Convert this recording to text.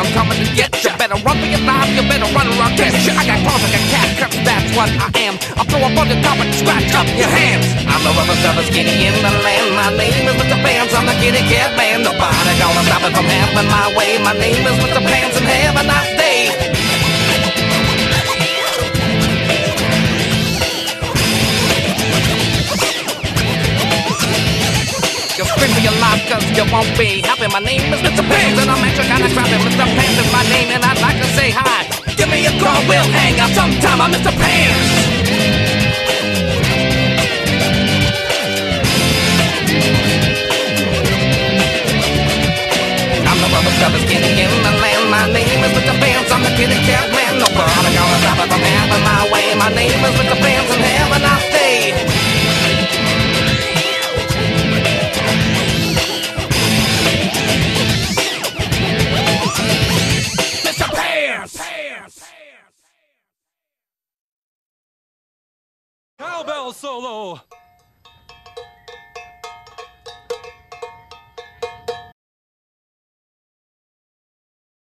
I'm coming to get you. Better run for your life, you better run or I'll catch ya! I got claws like a cat, cause that's what I am. I'll throw up on the top and scratch up your hands. I'm the roughest of the skinny in the land. My name is Mr. Pants, I'm the kitty cat man. Nobody gonna stop it from happening my way. My name is Mr. Pants, and have a nice day. For your life cause you won't be happy. My name is Mr. Pants and I'm extra kinda crappy. Mr. Pants is my name and I'd Cowbell solo.